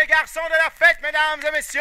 les garçons de la fête, mesdames et messieurs.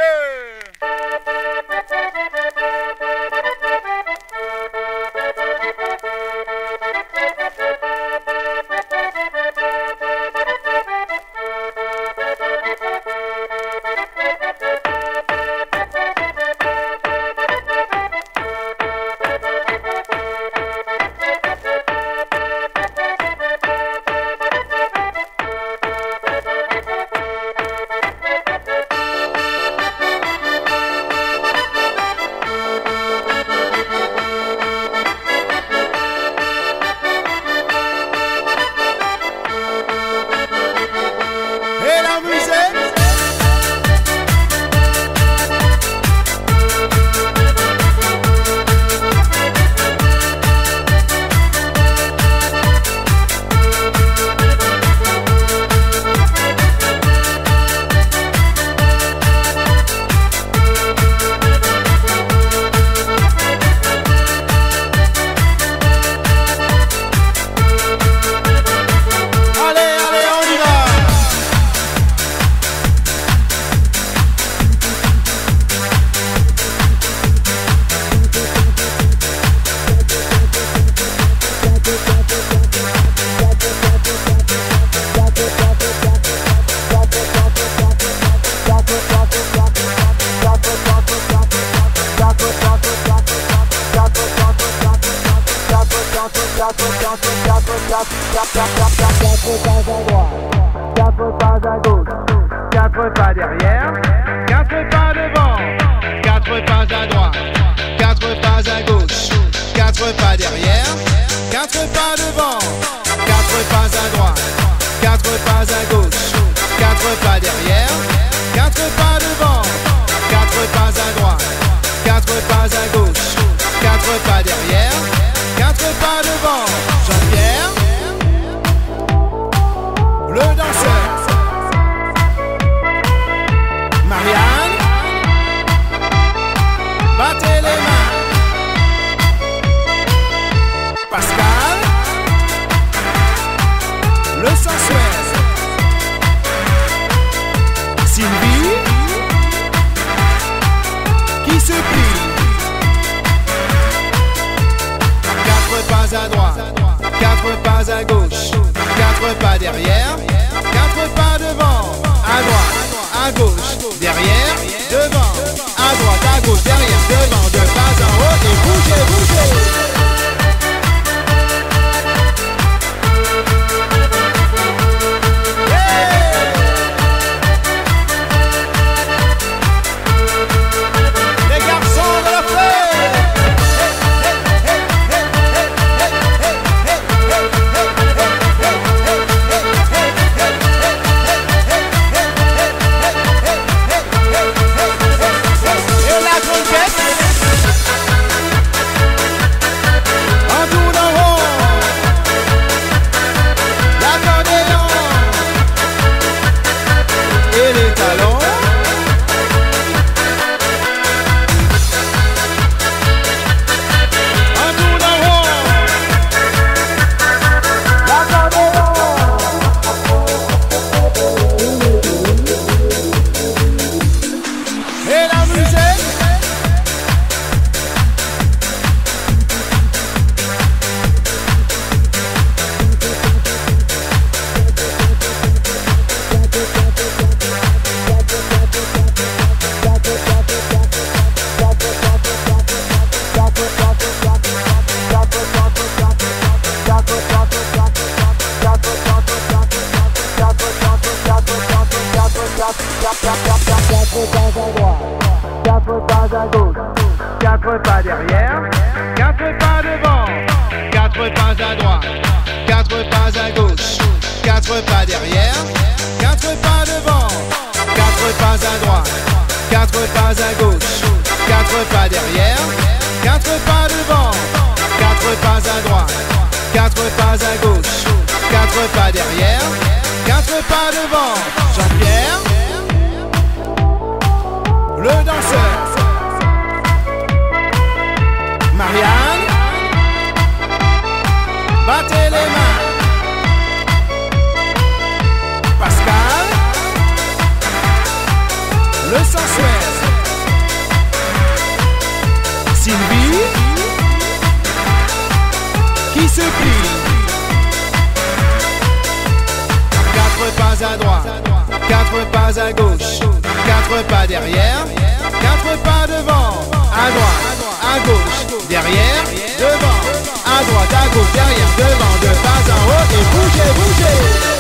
Quatre pas derrière, quatre pas devant, à droite, à gauche, derrière, devant, à droite, à gauche, derrière, devant, de pas en haut et bougez, bougez. Quatre pas à gauche, quatre pas derrière, quatre pas devant, quatre pas à droite, quatre pas à gauche, quatre pas derrière, quatre pas devant, quatre pas à droite, quatre pas à gauche, quatre pas derrière, quatre pas devant. Battez les mains. Pascal, le sensuel. Sylvie, qui se plie. Quatre pas à droite, quatre pas à gauche, quatre pas derrière, quatre pas devant, à droite, à gauche, derrière, devant, à droite, à gauche, derrière, devant, deux pas en haut et bougez, bougez.